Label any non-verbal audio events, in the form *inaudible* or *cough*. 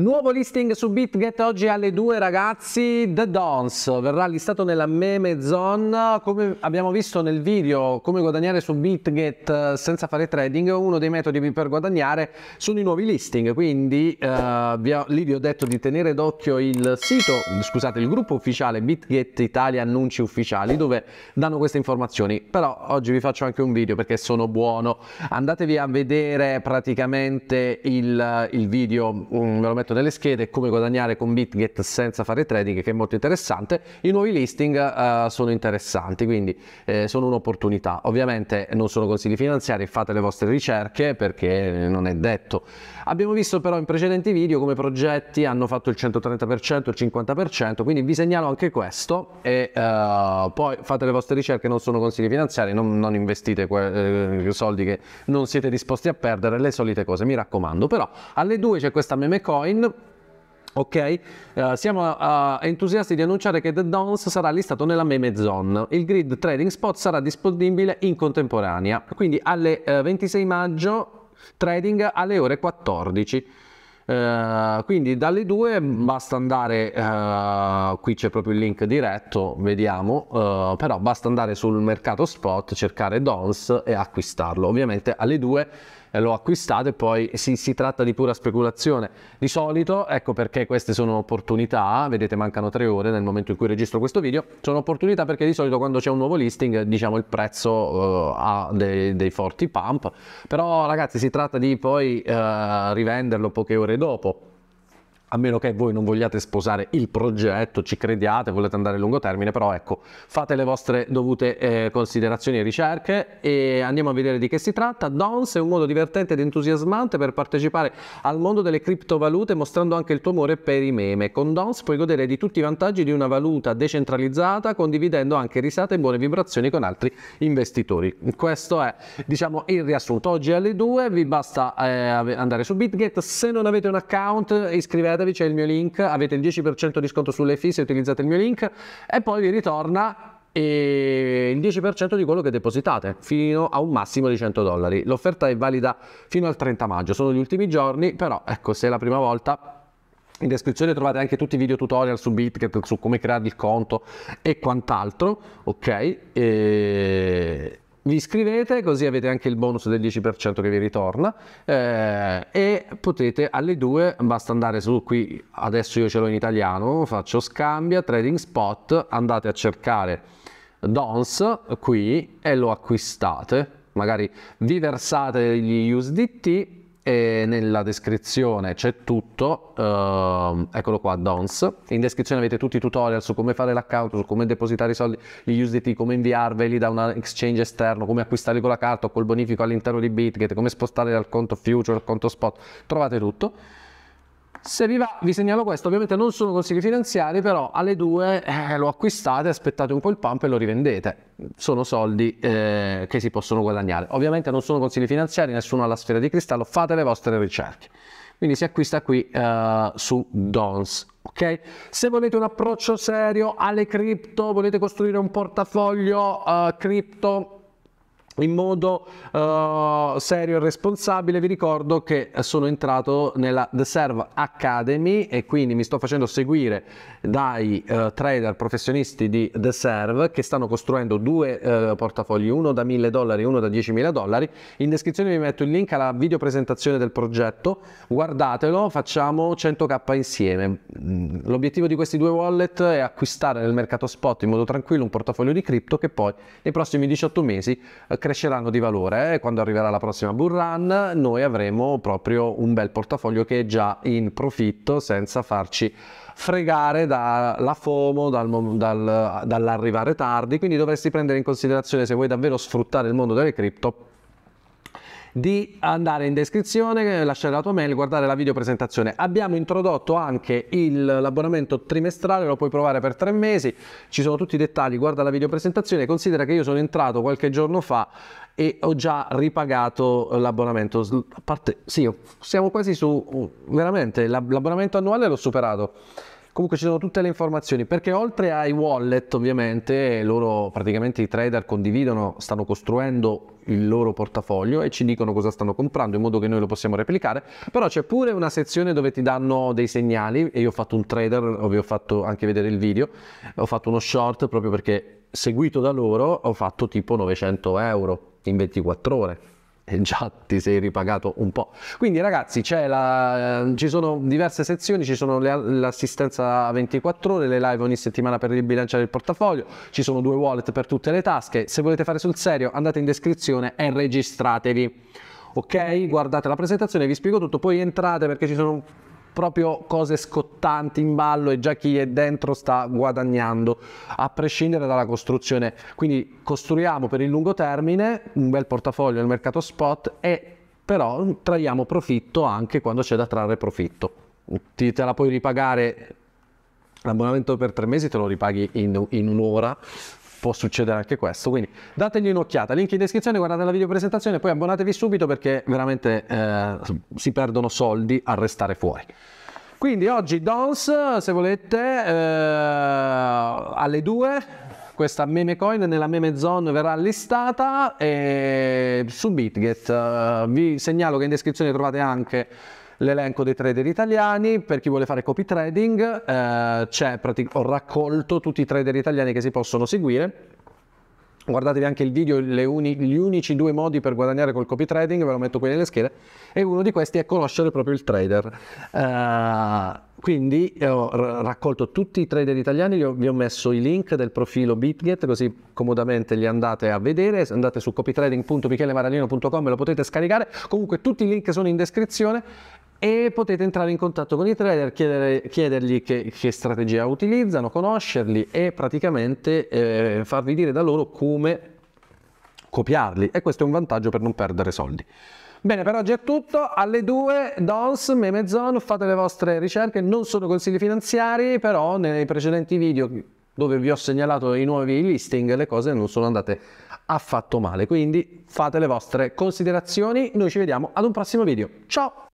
Nuovo listing su BitGet oggi alle 2 ragazzi, The Dons verrà listato nella meme zone, come abbiamo visto nel video come guadagnare su BitGet eh, senza fare trading, uno dei metodi per guadagnare sono i nuovi listing, quindi eh, vi ho, lì vi ho detto di tenere d'occhio il sito, scusate il gruppo ufficiale BitGet Italia Annunci Ufficiali dove danno queste informazioni, però oggi vi faccio anche un video perché sono buono, andatevi a vedere praticamente il, il video, um, ve lo metto metto nelle schede come guadagnare con BitGet senza fare trading che è molto interessante. I nuovi listing uh, sono interessanti quindi eh, sono un'opportunità. Ovviamente non sono consigli finanziari fate le vostre ricerche perché non è detto. Abbiamo visto però in precedenti video come progetti hanno fatto il 130% il 50% quindi vi segnalo anche questo e uh, poi fate le vostre ricerche non sono consigli finanziari non, non investite que- eh, soldi che non siete disposti a perdere le solite cose mi raccomando. Però alle 2 c'è questa meme coin online. Ok, uh, siamo uh, entusiasti di annunciare che The Dons sarà listato nella meme zone. Il grid trading spot sarà disponibile in contemporanea, quindi alle eh, uh, 26 maggio trading alle ore 14. Uh, eh, quindi dalle 2 basta andare, uh, qui c'è proprio il link diretto, vediamo, uh, però basta andare sul mercato spot, cercare DONS e acquistarlo. Ovviamente alle 2 l'ho acquistato e poi si, si, tratta di pura speculazione. Di solito, ecco perché queste sono opportunità, vedete mancano tre ore nel momento in cui registro questo video, sono opportunità perché di solito quando c'è un nuovo listing diciamo il prezzo uh, ha dei, dei, forti pump, però ragazzi si tratta di poi uh, rivenderlo poche ore dopo a meno che voi non vogliate sposare il progetto, ci crediate, volete andare a lungo termine, però ecco, fate le vostre dovute eh, considerazioni e ricerche e andiamo a vedere di che si tratta. Dons è un modo divertente ed entusiasmante per partecipare al mondo delle criptovalute mostrando anche il tuo amore per i meme. Con Dons puoi godere di tutti i vantaggi di una valuta decentralizzata, condividendo anche risate e buone vibrazioni con altri investitori. Questo è, diciamo, il riassunto. Oggi alle 2 vi basta eh, andare su BitGet, se non avete un account iscrivetevi iscrivetevi, c'è il mio link, avete il 10% di sconto sulle fee se utilizzate il mio link e poi vi ritorna e il 10% di quello che depositate fino a un massimo di 100 dollari. L'offerta è valida fino al 30 maggio, sono gli ultimi giorni, però ecco se è la prima volta in descrizione trovate anche tutti i video tutorial su BitGet, su come creare il conto e quant'altro, ok? E vi iscrivete così avete anche il bonus del 10% che vi ritorna eh, e potete alle 2 basta andare su qui adesso io ce l'ho in italiano faccio scambia trading spot andate a cercare dons qui e lo acquistate. Magari vi versate gli USDT e nella descrizione c'è tutto, uh, eccolo qua, Dons. In descrizione avete tutti i tutorial su come fare l'account, su come depositare i soldi, gli USDT, come inviarveli da un exchange esterno, come acquistarli con la carta o col bonifico all'interno di BitGet, come spostare dal conto future al conto spot, trovate tutto. Se vi va, vi segnalo questo, ovviamente non sono consigli finanziari, però alle due eh, lo acquistate, aspettate un po' il pump e lo rivendete. Sono soldi eh, che si possono guadagnare. Ovviamente non sono consigli finanziari, nessuno ha la sfera di cristallo, fate le vostre ricerche. Quindi si acquista qui uh, su Dons. Ok? Se volete un approccio serio alle cripto, volete costruire un portafoglio uh, cripto in modo uh, serio e responsabile. Vi ricordo che sono entrato nella The Serve Academy e quindi mi sto facendo seguire dai uh, trader professionisti di The Serve che stanno costruendo due uh, portafogli uno da 1000 dollari e uno da 10.000 dollari. In descrizione vi metto il link alla video presentazione del progetto. Guardatelo facciamo 100k insieme. Mm, l'obiettivo di questi due wallet è acquistare nel mercato spot in modo tranquillo un portafoglio di cripto che poi nei prossimi 18 mesi cresceranno di valore. Eh? Quando arriverà la prossima bull run noi avremo proprio un bel portafoglio che è già in profitto senza farci fregare dalla FOMO, dal, dal, dall'arrivare tardi, quindi dovresti prendere in considerazione se vuoi davvero sfruttare il mondo delle cripto di andare in descrizione, lasciare la tua mail, guardare la video presentazione. Abbiamo introdotto anche l'abbonamento trimestrale, lo puoi provare per tre mesi, ci sono tutti i dettagli, guarda la video presentazione, considera che io sono entrato qualche giorno fa e ho già ripagato l'abbonamento. A parte, sì, siamo quasi su, veramente, l'abbonamento annuale l'ho superato comunque ci sono tutte le informazioni perché oltre ai wallet ovviamente loro praticamente i trader condividono, stanno costruendo il loro portafoglio e ci dicono cosa stanno comprando in modo che noi lo possiamo replicare, però c'è pure una sezione dove ti danno dei segnali e io ho fatto un trader, vi ho fatto anche vedere il video, ho fatto uno short proprio perché seguito da loro ho fatto tipo 900 euro in 24 ore e *laughs* già ti sei ripagato un po'. Quindi ragazzi la, ci sono diverse sezioni, ci sono le, l'assistenza 24 ore, le live ogni settimana per ribilanciare il portafoglio, ci sono due wallet per tutte le tasche, se volete fare sul serio andate in descrizione e registratevi. Ok, guardate la presentazione, vi spiego tutto, poi entrate perché ci sono proprio cose scottanti in ballo e già chi è dentro sta guadagnando, a prescindere dalla costruzione. Quindi costruiamo per il lungo termine un bel portafoglio nel mercato spot e però traiamo profitto anche quando c'è da trarre profitto. Ti, te la puoi ripagare l'abbonamento per tre mesi, te lo ripaghi in, in un'ora può succedere anche questo. Quindi dategli un'occhiata, link in descrizione, guardate la video presentazione, poi abbonatevi subito perché veramente eh, si perdono soldi a restare fuori. Quindi oggi Dons, se volete, eh, alle 2 questa meme coin nella meme zone verrà listata e su BitGet. Uh, vi segnalo che in descrizione trovate anche l'elenco dei trader italiani, per chi vuole fare copy trading, eh, c'è, ho raccolto tutti i trader italiani che si possono seguire, guardatevi anche il video, uni, gli unici due modi per guadagnare col copy trading, ve lo metto qui nelle schede, e uno di questi è conoscere proprio il trader. Uh, quindi ho raccolto tutti i trader italiani, vi ho messo i link del profilo BitGet, così comodamente li andate a vedere, andate su copytrading.michelemaralino.com e lo potete scaricare, comunque tutti i link sono in descrizione e potete entrare in contatto con i trader, chiedere, chiedergli che, che, strategia utilizzano, conoscerli e praticamente eh, farvi dire da loro come copiarli. E questo è un vantaggio per non perdere soldi. Bene, per oggi è tutto, alle 2 DONS, Memezone, fate le vostre ricerche, non sono consigli finanziari, però nei precedenti video dove vi ho segnalato i nuovi listing le cose non sono andate affatto male, quindi fate le vostre considerazioni, noi ci vediamo ad un prossimo video, ciao!